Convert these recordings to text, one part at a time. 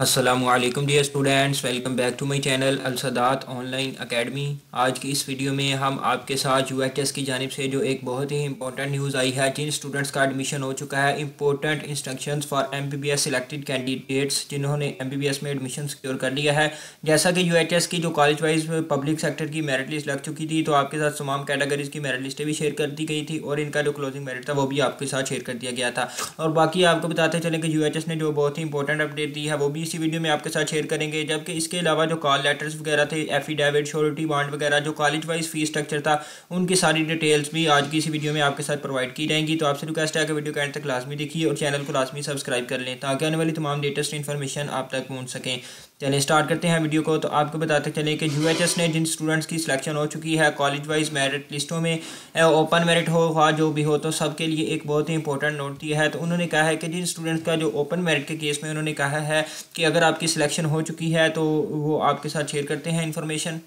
السلام علیکم dear students welcome back to my channel الصدات online academy آج کی اس ویڈیو میں ہم آپ کے ساتھ یو ایچ ایس کی جانب سے جو ایک بہت ہی امپورٹنٹ نیوز آئی ہے، جن اسٹوڈنٹس کا ایڈمیشن ہو چکا ہے important instructions for M B B S selected candidates جنہوں نے ایم بی بی ایس میں ایڈمیشن سیکیور کر لیا ہے۔ جیسا کہ یو ایچ ایس کی جو کالج وائز پبلک سیکٹر کی میرٹ لسٹ لگ چکی تھی، تو آپ کے ساتھ تمام کیٹیگریز کی میرٹ لسٹیں بھی شیئر کر دی گئی تھی اور ان کا جو کلوزنگ میرٹ تھا، وہ بھی آپ کے ساتھ شیئر کر دیا گیا تھا۔ اور باقی آپ کو بتاتے چلیں کہ یو ایچ ایس نے جو بہت ہی امپورٹنٹ اپڈیٹ دی ہے، وہ بھی اسی ویڈیو میں آپ کے ساتھ شیئر کریں گے، جبکہ اس کے علاوہ جو کال لیٹرز وغیرہ تھے ایفی شورٹی بانڈ وغیرہ، جو کالج وائز فی اسٹرکچر تھا، ان کی ساری ڈیٹیلز بھی آج کی اسی ویڈیو میں آپ کے ساتھ پرووائڈ کی جائیں گی۔ تو آپ سے ریکویسٹ ہے کہ ویڈیو کا تک لازمی دیکھیے اور چینل کو لازمی سبسکرائب کر لیں تاکہ آنے والی تمام لیٹسٹ انفارمیشن آپ تک پہنچ سکیں۔ چلیں اسٹارٹ کرتے ہیں ویڈیو کو۔ تو آپ کو بتاتے چلیں کہ یو ایچ ایس نے جن اسٹوڈنٹس کی سلیکشن ہو چکی ہے کالج وائز میرٹ لسٹوں میں اوپن میرٹ ہو، خواہ جو بھی ہو، تو سب کے لیے ایک بہت ہی امپورٹنٹ نوٹ دیا ہے۔ تو انہوں نے کہا ہے کہ جن اسٹوڈنٹس کا جو اوپن میرٹ کے کیس میں انہوں نے کہا ہے کہ اگر آپ کی سلیکشن ہو چکی ہے تو وہ آپ کے ساتھ شیئر کرتے ہیں انفارمیشن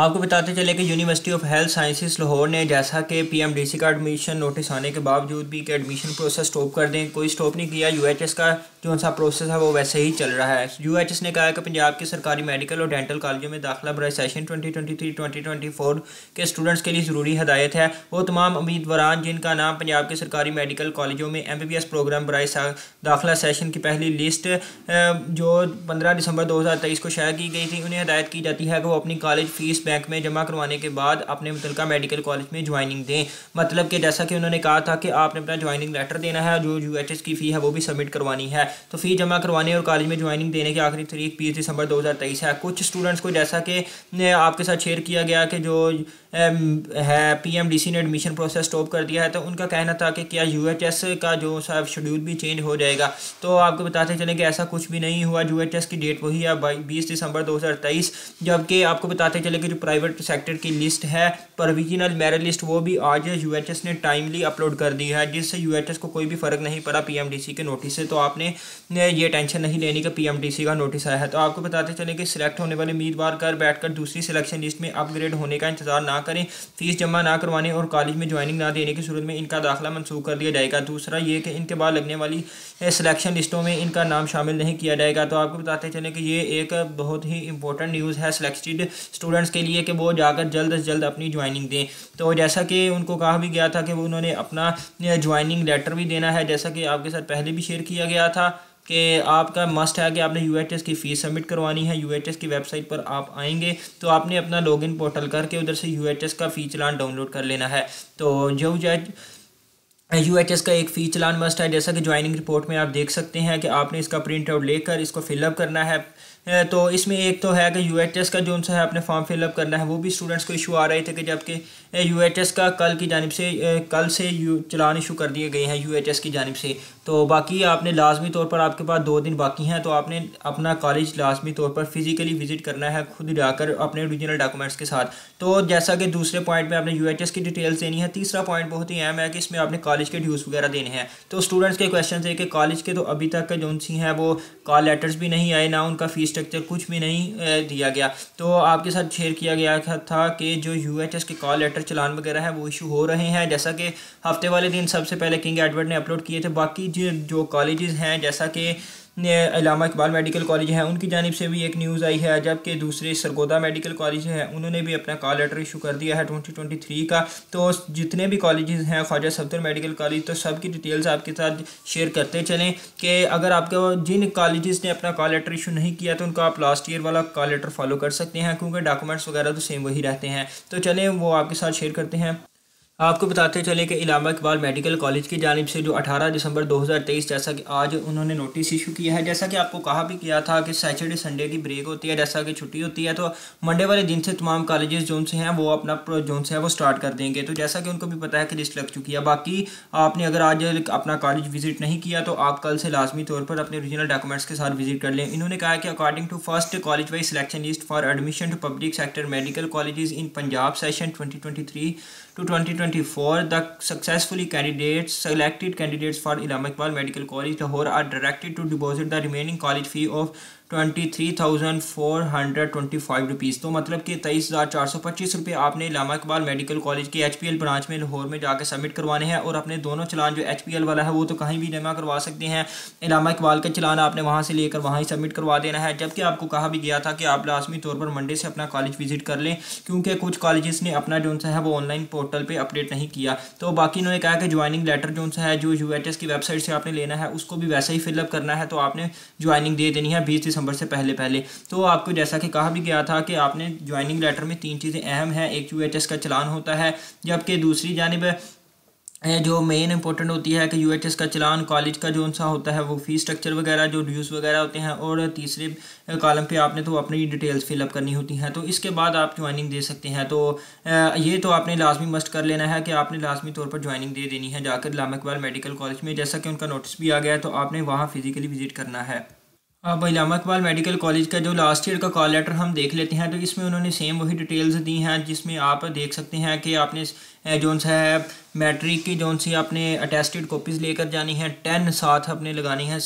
آپ کو بتاتے چلے کہ University of Health Sciences Lahore نے جیسا کہ پی ایم ڈی سی کا ایڈمیشن نوٹس آنے کے باوجود بھی کہ ایڈمیشن پروسیس سٹاپ کر دیں، کوئی سٹاپ نہیں کیا۔ یو ایچ ایس کا جو سا پروسیس ہے وہ ویسے ہی چل رہا ہے۔ یو ایچ ایس نے کہا کہ پنجاب کے سرکاری میڈیکل اور ڈینٹل کالجوں میں داخلہ برائے سیشن 2023-2024 کے اسٹوڈنٹس کے لیے ضروری ہدایت ہے۔ وہ تمام امیدواران جن کا نام پنجاب کے سرکاری میڈیکل کالجوں میں M B B S program برائے داخلہ سیشن کی پہلی لسٹ جو پندرہ دسمبر دو ہزار تیئیس کو شائع کی گئی تھی، انہیں ہدایت کی جاتی ہے کہ وہ اپنی کالج فیس بینک میں جمع کروانے کے بعد اپنے متعلقہ میڈیکل کالج میں جوائننگ دیں۔ مطلب کہ جیسا کہ انہوں نے کہا تھا کہ آپ نے اپنا جوائننگ لیٹر دینا ہے جو یو ایچ ایس کی فی ہے وہ بھی سبمٹ کروانی ہے۔ تو فی جمع کروانے اور کالج میں جوائننگ دینے کی آخری تاریخ بیس دسمبر دو ہزار تیئیس ہے۔ کچھ اسٹوڈنٹس کو جیسا کہ آپ کے ساتھ شیئر کیا گیا کہ جو ہے، پی ایم ڈی سی نے ایڈمیشن پروسیس سٹاپ کر دیا ہے تو ان کا کہنا تھا کہ کیا یو ایچ ایس کا جو صاحب شیڈول بھی چینج ہو جائے گا۔ تو آپ کو بتاتے چلیں کہ ایسا کچھ بھی نہیں ہوا۔ یو ایچ ایس کی ڈیٹ وہی ہے بیس دسمبر دو ہزار تیئیس۔ جبکہ آپ کو بتاتے چلے کہ جو پرائیویٹ سیکٹر کی لسٹ ہے پرویژنل میرٹ لسٹ وہ بھی آج یو ایچ ایس نے ٹائملی اپلوڈ کر دی ہے جس سے یو ایچ ایس کو کوئی بھی فرق نہیں پڑا پی ایم ڈی سی کے نوٹس سے تو آپ نے یہ ٹینشن نہیں لینی کہ پی ایم ڈی سی کا نوٹس آیا ہے تو آپ کو بتاتے چلیں کہ سلیکٹ ہونے والے امیدوار کر بیٹھ کر دوسری سلیکشن لسٹ میں اپ گریڈ ہونے کا انتظار نہ کریں فیس جمع نہ کروانے اور کالج میں جوائننگ نہ دینے کی صورت میں ان کا داخلہ منسوخ کر دیا جائے گا دوسرا یہ کہ ان کے بعد لگنے والی سلیکشن لسٹوں میں ان کا نام شامل نہیں کیا جائے گا تو آپ کو بتاتے چلیں کہ یہ ایک بہت ہی امپورٹنٹ نیوز ہے سلیکٹڈ اسٹوڈنٹس کے کے لیے کہ وہ جا کر جلد از جلد اپنی جوائننگ دیں۔ تو جیسا کہ ان کو کہا بھی گیا تھا کہ وہ انہوں نے اپنا جوائننگ لیٹر بھی دینا ہے۔ جیسا کہ آپ کے ساتھ پہلے بھی شیئر کیا گیا تھا کہ آپ کا مسٹ ہے کہ آپ نے یو ایچ ایس کی فیس سبمٹ کروانی ہے۔ یو ایچ ایس کی ویب سائٹ پر آپ آئیں گے تو آپ نے اپنا لاگ ان پورٹل کر کے ادھر سے یو ایچ ایس کا فی چلان ڈاؤن لوڈ کر لینا ہے۔ تو جو یو ایچ ایس کا ایک فی چلان مسٹ ہے۔ جیسا کہ جوائننگ رپورٹ میں آپ دیکھ سکتے ہیں کہ آپ نے اس کا پرنٹ آؤٹ لے کر اس کو فل اپ کرنا ہے۔ تو اس میں ایک تو ہے کہ یو ایچ ایس کا جو ان سے ہے اپنے فارم فل اپ کرنا ہے، وہ بھی اسٹوڈنٹس کو ایشو آ رہے تھے کہ جبکہ یو ایچ ایس کا کل کی جانب سے کل سے یو چلان ایشو کر دیے گئے ہیں یو ایچ ایس کی جانب سے۔ تو باقی آپ نے لازمی طور پر آپ کے پاس دو دن باقی ہیں، تو آپ نے اپنا کالج لازمی طور پر فزیکلی وزٹ کرنا ہے، خود جا کر اپنے اوریجنل ڈاکومنٹس کے ساتھ۔ تو جیسا کہ دوسرے پوائنٹ میں آپ نے یو ایچ ایس کی ڈیٹیلس دینی ہے، تیسرا پوائنٹ بہت ہی اہم ہے کہ اس میں آپ نے کالج کے ڈیوز وغیرہ دینے ہیں۔ تو اسٹوڈنٹس کے کویشچنز ہے کہ کالج کے تو ابھی تک جو سی ہیں، وہ کال لیٹرز بھی نہیں آئے، نہ ان کا فی اسٹرکچر کچھ بھی نہیں دیا گیا۔ تو آپ کے ساتھ شیئر کیا گیا تھا کہ جو یو ایچ ایس کے کال لیٹر چلان وغیرہ ہے وہ ایشو ہو رہے ہیں۔ جیسا کہ ہفتے والے دن سب سے پہلے کنگ ایڈورڈ نے اپلوڈ کیے تھے، باقی جو کالجز ہیں، جیسا کہ علامہ اقبال میڈیکل کالج ہیں، ان کی جانب سے بھی ایک نیوز آئی ہے۔ جبکہ دوسرے سرگودا میڈیکل کالج ہیں، انہوں نے بھی اپنا کال لیٹر ایشو کر دیا ہے 2023 کا۔ تو جتنے بھی کالجز ہیں خواجہ صفدر میڈیکل کالج، تو سب کی ڈیٹیلز آپ کے ساتھ شیئر کرتے چلیں کہ اگر آپ کو جن کالجز نے اپنا کال لیٹر ایشو نہیں کیا، تو ان کا آپ لاسٹ ایئر والا کال لیٹر فالو کر سکتے ہیں، کیونکہ ڈاکومنٹس وغیرہ تو سیم وہی رہتے ہیں۔ تو چلیں وہ آپ کے ساتھ شیئر کرتے ہیں۔ آپ کو بتاتے چلے کہ علامہ اقبال میڈیکل کالج کی جانب سے جو اٹھارہ دسمبر دو ہزار تیئیس جیسا کہ آج انہوں نے نوٹس ایشو کیا ہے، جیسا کہ آپ کو کہا بھی کیا تھا کہ سیچرڈے سنڈے کی بریک ہوتی ہے، جیسا کہ چھٹی ہوتی ہے، تو منڈے والے دن سے تمام کالجز جون سے ہیں، وہ اپنا جون سے ہے وہ سٹارٹ کر دیں گے۔ تو جیسا کہ ان کو بھی پتا ہے کہ لسٹ لگ چکی ہے۔ باقی آپ نے اگر آج اپنا کالج وزٹ نہیں کیا، تو آپ کل سے لازمی طور پر اپنے اوریجنل ڈاکومنٹس کے ساتھ وزٹ کر لیں۔ انہوں نے کہا کہ according to first college wise selection list for admission to public sector medical colleges in Punjab session twenty twenty three to twenty 2024, the successfully candidates, selected candidates for Ilham Medical College Lahore are directed to deposit the remaining college fee of twenty three thousand four hundred twenty five rupees تو مطلب کہ تیئیس ہزار چار سو پچیس روپے آپ نے علامہ اقبال میڈیکل کالج کے ایچ پی ایل برانچ میں لاہور میں جا کے سبمٹ کروانے ہیں اور اپنے دونوں چلان جو ایچ پی ایل والا ہے وہ تو کہیں بھی جمع کروا سکتے ہیں۔ علامہ اقبال کا چلان آپ نے وہاں سے لے کر وہاں ہی سبمٹ کروا دینا ہے۔ جبکہ آپ کو کہا بھی گیا تھا کہ آپ لازمی طور پر منڈے سے اپنا کالج وزٹ کر لیں، کیونکہ کچھ کالجز نے اپنا جو سا ہے وہ آن لائن پورٹل پہ اپڈیٹ نہیں کیا۔ تو باقی انہوں نے کہا کہ جوائننگ لیٹر جو سا ہے، جو یو ایچ ایس کی ویب سائٹ سے آپ نے لینا ہے، اس کو بھی ویسا ہی فل اپ کرنا ہے۔ تو آپ نے جوائننگ دے دینی ہے بیس دسمبر سے پہلے پہلے۔ تو آپ کو جیسا کہ کہا بھی گیا تھا کہ آپ نے جوائننگ لیٹر میں تین چیزیں اہم ہیں، ایک یو ایچ ایس کا چلان ہوتا ہے، جبکہ دوسری جانب جو مین امپورٹنٹ ہوتی ہے کہ یو ایچ ایس کا چلان کالج کا جو سا ہوتا ہے، وہ فی اسٹرکچر وغیرہ جو ڈیوز وغیرہ ہوتے ہیں، اور تیسرے کالم پہ آپ نے تو اپنی ڈیٹیلز فل اپ کرنی ہوتی ہیں۔ تو اس کے بعد آپ جوائننگ دے سکتے ہیں۔ تو یہ تو آپ نے لازمی مسٹ کر لینا ہے کہ آپ نے لازمی طور پر جوائننگ دے دینی ہے جا کر علامہ اقبال میڈیکل کالج میں۔ جیسا کہ ان کا نوٹس بھی آ گیا ہے، تو آپ نے وہاں فزیکلی وزٹ کرنا ہے۔ اب علامہ اقبال میڈیکل کالج کا جو لاسٹ ایئر کا کال لیٹر ہم دیکھ لیتے ہیں، تو اس میں انہوں نے سیم وہی ڈیٹیلز دی ہیں، جس میں آپ دیکھ سکتے ہیں کہ آپ نے جون سا ہے، میٹرک کی جون سی اپنے اٹیسٹڈ کاپیز لے کر جانی ہیں ٹین ساتھ اپنے لگانی ہیں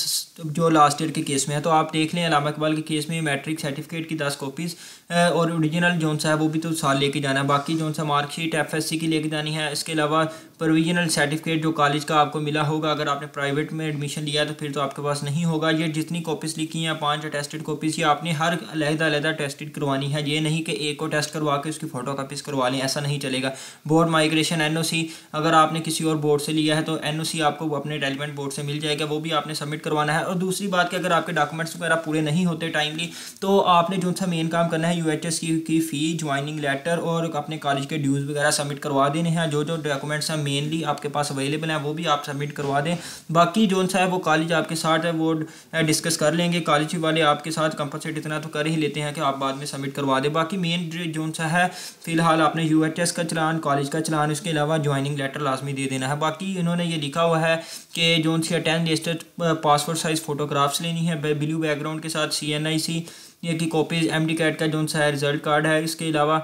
جو لاسٹ ایئر کے کیس میں ہے تو آپ دیکھ لیں علامہ اقبال کے کیس میں میٹرک سرٹیفکیٹ کی دس کاپیز اور اوریجنل جون سا ہے وہ بھی تو سال لے کے جانا ہے۔ باقی جون سا mark sheet F S C کی لے کے جانی ہے اس کے علاوہ پروویژنل سرٹیفکیٹ جو کالج کا آپ کو ملا ہوگا، اگر آپ نے پرائیویٹ میں ایڈمیشن لیا تو پھر تو آپ کے پاس نہیں ہوگا۔ یہ جتنی کاپیز لکھی ہیں، پانچ ٹیسٹڈ کاپیز یہ آپ نے ہر علیحدہ علیحدہ ٹیسٹڈ کروانی ہے۔ یہ نہیں کہ ایک کو ٹیسٹ کروا کے اس کی فوٹو کاپیز کروا لیں، ایسا نہیں چلے گا۔ Board migration N O C اگر آپ نے کسی اور بورڈ سے لیا ہے تو این او سی آپ کو اپنے ریلیونٹ بورڈ سے مل جائے گا، وہ بھی آپ نے سبمٹ کروانا ہے۔ اور دوسری بات کہ اگر آپ کے ڈاکومنٹس وغیرہ پورے نہیں ہوتے ٹائملی تو آپ نے جو سا مین کام کرنا ہے یو ایچ ایس کی فی جوائننگ لیٹر اور اپنے کالج کے ڈیوز وغیرہ سبمٹ کروا دینے ہیں۔ جو جو ڈاکومنٹس ہیں مینلی آپ کے پاس اویلیبل ہیں، وہ بھی آپ سبمٹ کروا دیں۔ باقی جو سا ہے وہ کالج آپ کے ساتھ ہے، وہ ڈسکس کر لیں گے۔ کالج والے آپ کے ساتھ کمپنسیٹ اتنا تو کر ہی لیتے ہیں کہ آپ بعد میں سبمٹ کروا دیں۔ باقی مین جو سا ہے، فی الحال آپ نے یو ایچ ایس کا چلان کالج کا چلان اس کے علاوہ جوائننگ لیٹر لازمی دے دینا ہے۔ باقی انہوں نے یہ لکھا ہوا ہے کہ جو سی اٹین لسٹڈ پاسپورٹ سائز فوٹوگرافس لینی ہے۔ بلیو بیک گراؤنڈ کے ساتھ سی این آئی سی یہ کی کاپیز ایم ڈی کیٹ کا جو سا ہے رزلٹ کارڈ ہے، اس کے علاوہ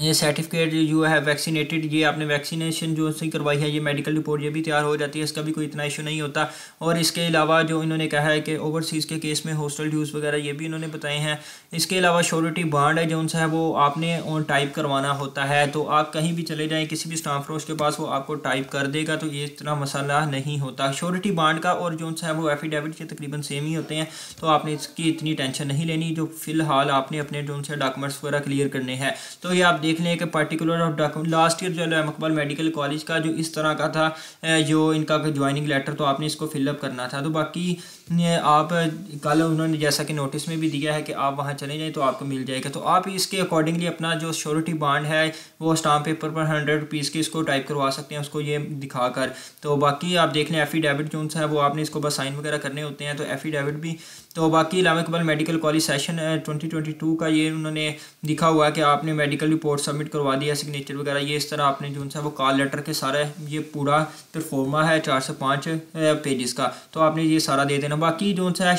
یہ سرٹیفکیٹ جو ہے ویکسینیٹڈ یہ آپ نے ویکسینیشن جو سی کروائی ہے، یہ میڈیکل رپورٹ یہ بھی تیار ہو جاتی ہے، اس کا بھی کوئی اتنا ایشو نہیں ہوتا۔ اور اس کے علاوہ جو انہوں نے کہا ہے کہ اوورسیز کے کیس میں ہاسٹل ڈیوز وغیرہ یہ بھی انہوں نے بتائے ہیں۔ اس کے علاوہ شورٹی بانڈ ہے، جو سا ہے، وہ آپ نے آن ٹائپ کروانا ہوتا ہے۔ تو آپ کہیں بھی چلے جائیں، کسی بھی اسٹاف فروش کے پاس، وہ آپ کو ٹائپ کر دے گا، تو یہ اتنا مسئلہ نہیں ہوتا۔ شورٹی بانڈ کا اور جو سا ہے، وہ ایفیڈیوٹ کے تقریباً سیم ہی ہوتے ہیں۔ تو آپ نے اس کی اتنی ٹینشن نہیں لینی، جو فی الحال آپ نے اپنے جو ان سے ڈاکومنٹس وغیرہ کلیئر کرنے ہیں۔ تو یہ آپ دیکھ لیں کہ particular of document last year جو ہے مقبول میڈیکل کالج کا جو اس طرح کا تھا جو ان کا جوائننگ لیٹر تو آپ نے اس کو فل اپ کرنا تھا۔ تو باقی آپ، کل انہوں نے جیسا کہ نوٹس میں بھی دیا ہے کہ آپ وہاں چلے جائیں تو آپ کو مل جائے گا۔ تو آپ اس کے اکارڈنگلی اپنا جو شیورٹی بانڈ ہے، وہ اسٹامپ پیپر پر ہنڈریڈ روپیز کی اس کو ٹائپ کروا سکتے ہیں، اس کو یہ دکھا کر۔ تو باقی آپ دیکھ لیں ایفیڈیوٹ جو ہے، وہ آپ نے اس کو بس سائن وغیرہ کرنے ہوتے ہیں، تو ایفیڈیوٹ بھی۔ تو باقی Allama Iqbal medical college session twenty twenty two کا یہ انہوں نے دکھا ہوا ہے کہ آپ نے میڈیکل رپورٹ سبمٹ کروا دیا سگنیچر وغیرہ۔ یہ اس طرح آپ نے جو ہے، وہ کال لیٹر کے سارا یہ پورا پرفارما ہے، چار سے پانچ uh, پیجز کا۔ تو آپ نے یہ سارا دے دینا۔ باقی جو سا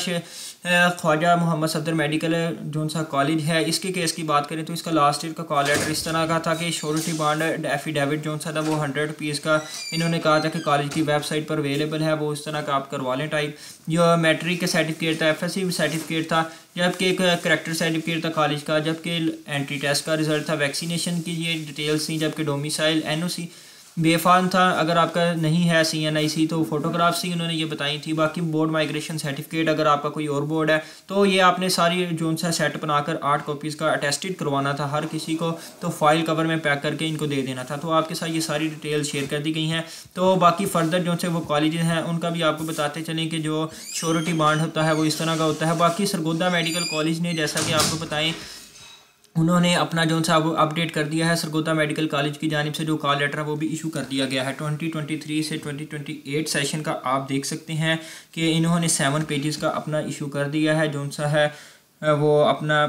خواجہ محمد صدر میڈیکل، جو سا کالج ہے، اس کے کیس کی بات کریں تو اس کا لاسٹ ایئر کا کال لیٹر اس طرح کا تھا کہ شورٹی بانڈ ایفیڈیوٹ جو سا تھا، وہ ہنڈریڈ روپیز کا، انہوں نے کہا تھا کہ کالج کی ویب سائٹ پر اویلیبل ہے، وہ اس طرح کا آپ کروا لیں ٹائپ جو میٹرک کا سرٹیفکیٹ تھا ایف ایس سی سرٹیفکیٹ تھا، جبکہ ایک کریکٹر سرٹیفکیٹ تھا کالج کا، جبکہ اینٹری ٹیسٹ کا رزلٹ تھا ویکسینیشن کی یہ ڈیٹیلس تھیں، جبکہ ڈومیسائل این او سی بے فان تھا، اگر آپ کا نہیں ہے سی این آئی سی تو فوٹوگرافس ہی انہوں نے یہ بتائی تھی۔ باقی بورڈ مائگریشن سرٹیفکیٹ اگر آپ کا کوئی اور بورڈ ہے، تو یہ آپ نے ساری جو سا سیٹ بنا کر آٹھ کاپیز کا اٹیسٹڈ کروانا تھا۔ ہر کسی کو تو فائل کور میں پیک کر کے ان کو دے دینا تھا۔ تو آپ کے ساتھ یہ ساری ڈیٹیل شیئر کر دی گئی ہیں۔ تو باقی فردر جو سے وہ کالجز ہیں، ان کا بھی آپ کو بتاتے چلیں کہ جو شیورٹی بانڈ ہوتا ہے وہ اس طرح کا ہوتا ہے۔ باقی سرگودا میڈیکل کالج نے جیسا کہ آپ کو بتائیں انہوں نے اپنا جو سا وہ اپڈیٹ کر دیا ہے سرگوتا میڈیکل کالج کی جانب سے جو کال لیٹر ہے وہ بھی ایشو کر دیا گیا ہے۔ ٹوئنٹی ٹوئنٹی تھری سے ٹوئنٹی ٹوئنٹی ایٹ سیشن کا آپ دیکھ سکتے ہیں کہ انہوں نے سیون پیجز کا اپنا ایشو کر دیا ہے۔ جو سا ہے، وہ اپنا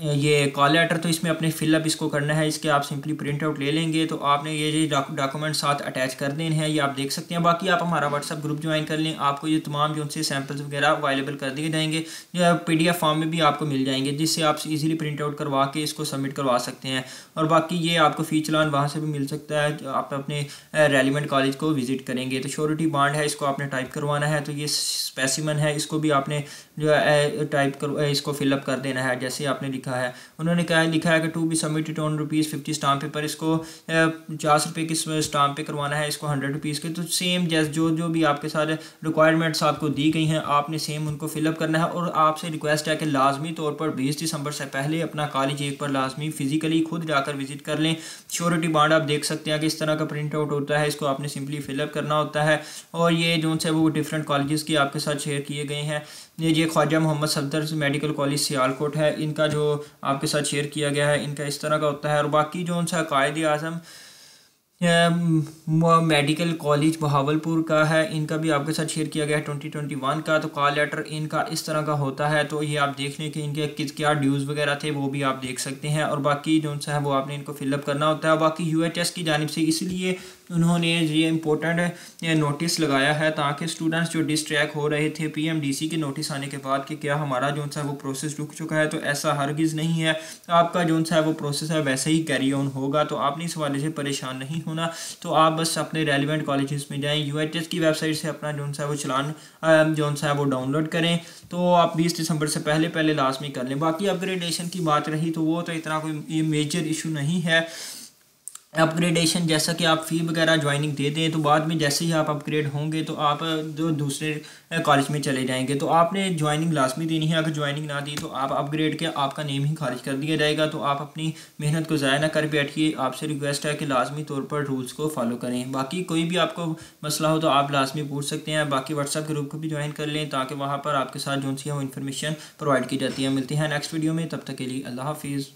یہ کال لیٹر تو اس میں اپنے فل اپ اس کو کرنا ہے، اس کے آپ سمپلی پرنٹ آؤٹ لے لیں گے۔ تو آپ نے یہ ڈاکومنٹ ساتھ اٹیچ کر دینے ہیں، یہ آپ دیکھ سکتے ہیں۔ باقی آپ ہمارا واٹس اپ گروپ جوائن کر لیں۔ آپ کو یہ تمام جو ان سے سیمپلز وغیرہ اویلیبل کر دیے جائیں گے۔ جو پی ڈی ایف فارم میں بھی آپ کو مل جائیں گے، جس سے آپ ایزیلی پرنٹ آؤٹ کروا کے اس کو سبمٹ کروا سکتے ہیں۔ اور باقی یہ آپ کو فی چلان وہاں سے بھی مل سکتا ہے آپ اپنے ریلیونٹ کالج کو وزٹ کریں گے۔ تو شیورٹی بانڈ ہے، اس کو آپ نے ٹائپ کروانا ہے۔ تو یہ اسپیسیمن ہے، اس کو بھی آپ نے جو ہے ٹائپ کر اس کو فل اپ کر دینا ہے، جیسے آپ نے لکھا ہے۔ انہوں نے کہا، لکھا ہے کہ to be submitted on rupees fifty stamp پہ پر اس کو پچاس روپے کی اسٹامپ پہ کروانا ہے، اس کو ہنڈریڈ روپیز کے۔ تو سیم جیس جو جو بھی آپ کے ساتھ ریکوائرمنٹس آپ کو دی گئی ہیں، آپ نے سیم ان کو فل اپ کرنا ہے۔ اور آپ سے ریکویسٹ ہے کہ لازمی طور پر بیس دسمبر سے پہلے اپنا کالج ایک پر لازمی فزیکلی خود جا کر وزٹ کر لیں۔ شیورٹی بانڈ آپ دیکھ سکتے ہیں کہ اس طرح کا پرنٹ آؤٹ ہوتا ہے، اس کو آپ نے سمپلی فل اپ کرنا ہوتا ہے۔ اور یہ جو ان سے وہ ڈفرینٹ کالجز کی آپ کے ساتھ شیئر کیے گئے ہیں۔ یہ جی، خواجہ محمد صدر میڈیکل کالج سیال کوٹ ہے۔ ان کا جو آپ کے ساتھ شیئر کیا گیا ہے، ان کا اس طرح کا ہوتا ہے اور باقی جو ان سے قائد اعظم میڈیکل کالج بہاول پور کا ہے۔ ان کا بھی آپ کے ساتھ شیئر کیا گیا ہے ٹونٹی ٹونٹی ون کا۔ تو کال لیٹر ان کا اس طرح کا ہوتا ہے۔ تو یہ آپ دیکھ لیں کہ ان کے کس کیا ڈیوز وغیرہ تھے، وہ بھی آپ دیکھ سکتے ہیں۔ اور باقی جو سا ہے وہ آپ نے ان کو فل اپ کرنا ہوتا ہے۔ باقی یو ایچ ایس کی جانب سے اس لیے انہوں نے یہ امپورٹنٹ نوٹس لگایا ہے تاکہ اسٹوڈنٹس جو ڈسٹریک ہو رہے تھے پی ایم ڈی سی کے نوٹس آنے کے بعد کہ کیا ہمارا جو سا وہ پروسیس رک چکا ہے، تو ایسا ہرگز نہیں ہے۔ آپ کا جو سا وہ پروسیس ہے، ویسے ہی کیری آن ہوگا۔ تو آپ نے اس حوالے سے پریشان نہیں ہونا۔ تو آپ بس اپنے ریلیونٹ کالجز میں جائیں۔ یو ایچ ایس کی ویب سائٹ سے اپنا جو سا وہ چلان جو سا وہ ڈاؤن لوڈ کریں۔ تو آپ بیس دسمبر سے پہلے پہلے لازمی کر لیں۔ باقی اپ گریڈیشن کی بات رہی تو وہ تو اتنا کوئی میجر ایشو نہیں ہے۔ اپ گریڈیشن جیسا کہ آپ فی وغیرہ جوائننگ دے دیں تو بعد میں جیسے ہی آپ اپ گریڈ ہوں گے تو آپ جو دوسرے کالج میں چلے جائیں گے تو آپ نے جوائننگ لازمی دینی ہے اگر جوائننگ نہ دی تو آپ اپ گریڈ کے آپ کا نیم ہی خارج کر دیا جائے گا تو آپ اپنی محنت کو ضائع نہ کر بیٹھیے آپ سے ریکویسٹ ہے کہ لازمی طور پر رولز کو فالو کریں باقی کوئی بھی آپ کو مسئلہ ہو تو آپ لازمی پوچھ سکتے ہیں باقی واٹس ایپ گروپ کو بھی جوائن کر لیں تاکہ وہاں پر آپ کے ساتھ جو سی ہے وہ انفارمیشن پرووائڈ کی جاتی ہے ملتی ہیں نیکسٹ ویڈیو میں تب تک کے لیے اللہ حافظ